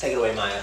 Take it away, Maya.